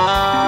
Bye.